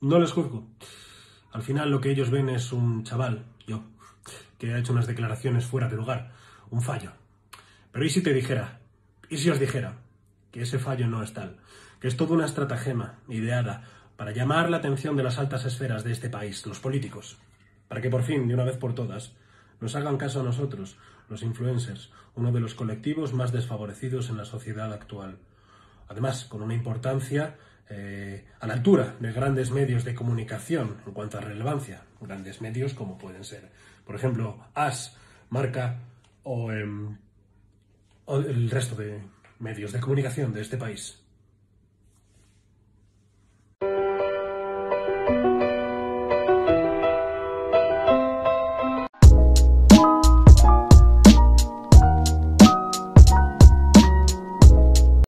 No les juzgo. Al final lo que ellos ven es un chaval, yo, que ha hecho unas declaraciones fuera de lugar, un fallo. Pero ¿y si te dijera? ¿Y si os dijera que ese fallo no es tal? Que es toda una estratagema ideada para llamar la atención de las altas esferas de este país, los políticos, para que por fin, de una vez por todas, nos hagan caso a nosotros, los influencers, uno de los colectivos más desfavorecidos en la sociedad actual. Además, con una importancia eh, a la altura de grandes medios de comunicación en cuanto a relevancia. Grandes medios como pueden ser, por ejemplo, AS, Marca o, em, o el resto de medios de comunicación de este país.